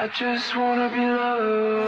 I just wanna be loved.